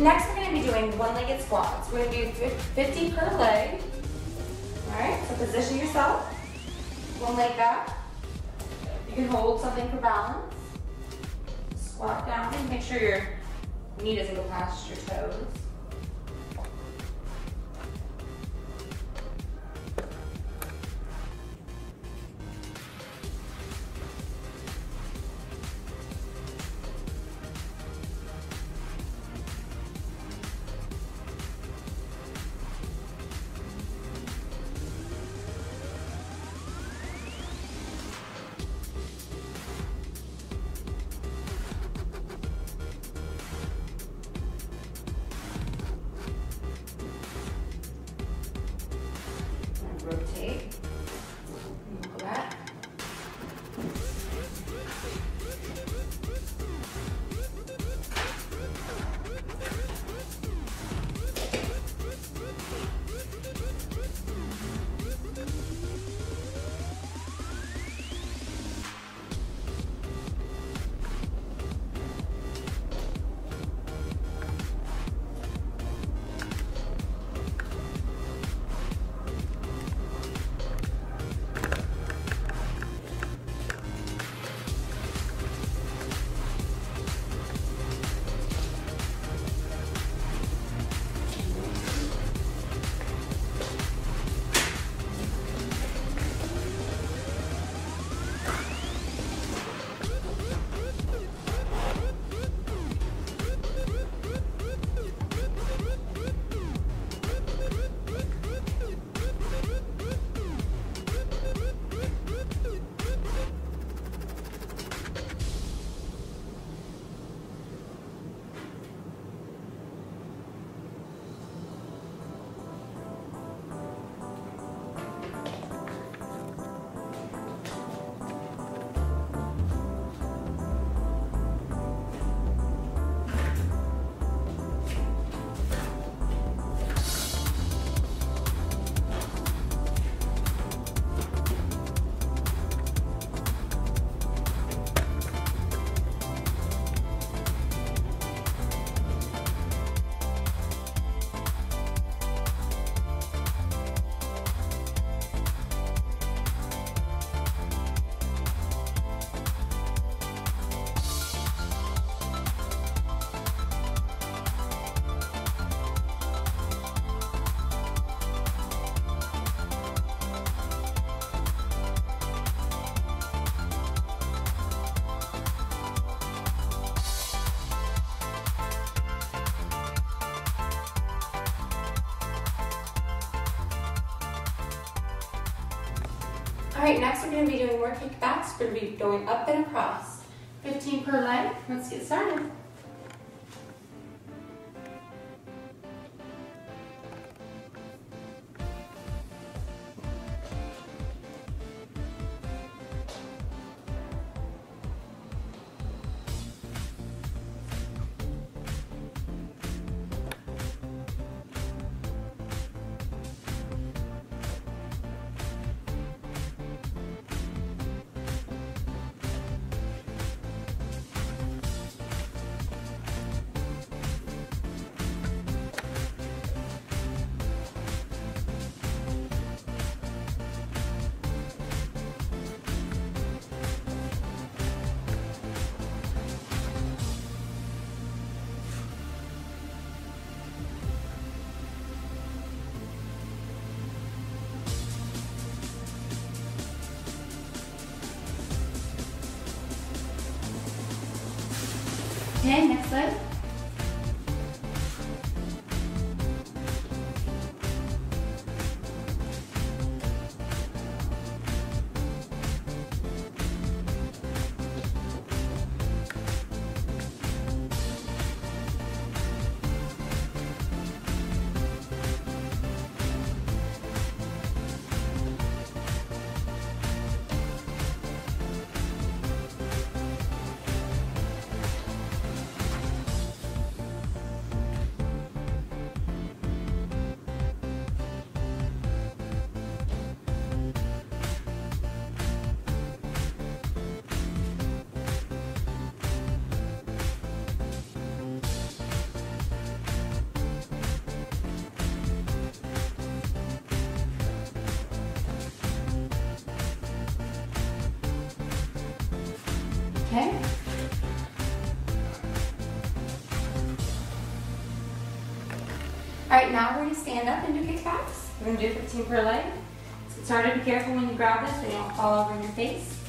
Next, we're gonna be doing one-legged squats. We're gonna do 50 per leg. All right, so position yourself. One leg back. You can hold something for balance. Squat down and make sure your knee doesn't go past your toes. Rotate. All right, next we're gonna be doing more kickbacks. We're gonna be going up and across. 15 per leg. Let's get started. Okay, Okay. All right, now we're gonna stand up and do kickbacks. We're gonna do 15 per leg. So start to be careful when you grab this so you don't fall over in your face.